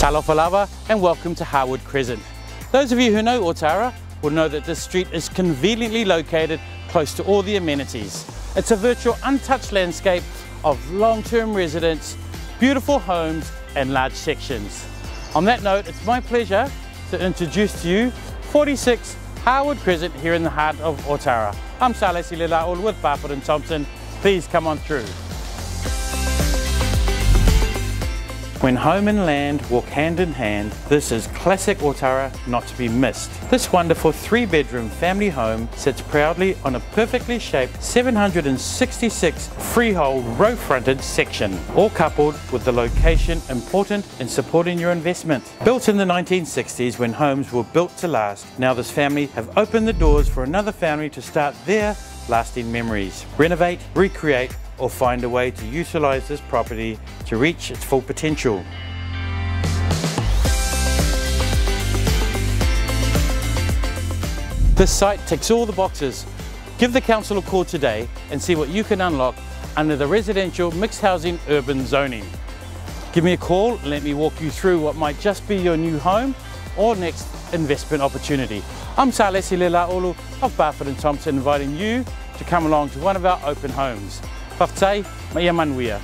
Talofa lava and welcome to Harwood Crescent. Those of you who know Otara will know that this street is conveniently located close to all the amenities. It's a virtual untouched landscape of long-term residents, beautiful homes and large sections. On that note, it's my pleasure to introduce to you 46 Harwood Crescent here in the heart of Otara. I'm Salesi Lelaulu with Barfoot and Thompson. Please come on through. When home and land walk hand in hand, this is classic Otara not to be missed. This wonderful three bedroom family home sits proudly on a perfectly shaped 766 freehold row fronted section, all coupled with the location important in supporting your investment. Built in the 1960s when homes were built to last, now this family have opened the doors for another family to start their lasting memories. Renovate, recreate or find a way to utilise this property to reach its full potential. This site ticks all the boxes. Give the council a call today and see what you can unlock under the residential mixed housing urban zoning. Give me a call and let me walk you through what might just be your new home or next investment opportunity. I'm Salesi Lelaulu of Barfoot and Thompson inviting you to come along to one of our open homes. Ia manuia.